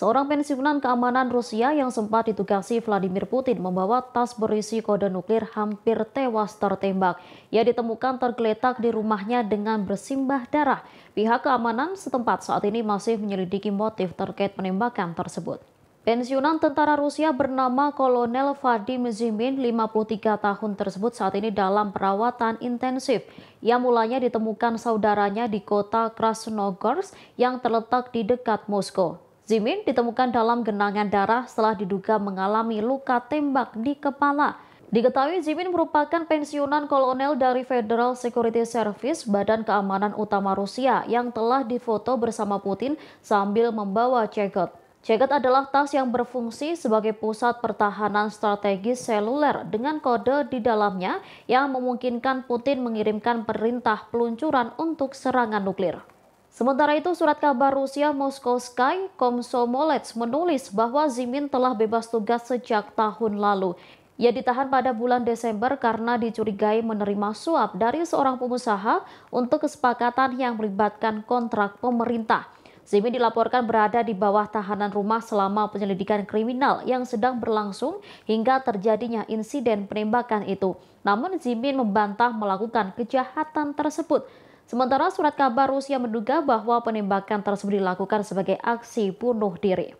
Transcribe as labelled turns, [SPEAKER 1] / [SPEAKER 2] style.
[SPEAKER 1] Seorang pensiunan keamanan Rusia yang sempat ditugasi Vladimir Putin membawa tas berisi kode nuklir hampir tewas tertembak. Ia ditemukan tergeletak di rumahnya dengan bersimbah darah. Pihak keamanan setempat saat ini masih menyelidiki motif terkait penembakan tersebut. Pensiunan tentara Rusia bernama Kolonel Vadim Zimin, 53 tahun tersebut saat ini dalam perawatan intensif. Ia mulanya ditemukan saudaranya di kota Krasnogorsk yang terletak di dekat Moskow. Zimin ditemukan dalam genangan darah setelah diduga mengalami luka tembak di kepala. Diketahui Zimin merupakan pensiunan kolonel dari Federal Security Service, badan keamanan utama Rusia, yang telah difoto bersama Putin sambil membawa cegot. Cegat adalah tas yang berfungsi sebagai pusat pertahanan strategis seluler dengan kode di dalamnya yang memungkinkan Putin mengirimkan perintah peluncuran untuk serangan nuklir. Sementara itu, surat kabar Rusia Moscow Sky Komsomolets menulis bahwa Zimin telah bebas tugas sejak tahun lalu. Ia ditahan pada bulan Desember karena dicurigai menerima suap dari seorang pengusaha untuk kesepakatan yang melibatkan kontrak pemerintah. Zimi dilaporkan berada di bawah tahanan rumah selama penyelidikan kriminal yang sedang berlangsung hingga terjadinya insiden penembakan itu. Namun Zimin membantah melakukan kejahatan tersebut. Sementara surat kabar Rusia menduga bahwa penembakan tersebut dilakukan sebagai aksi bunuh diri.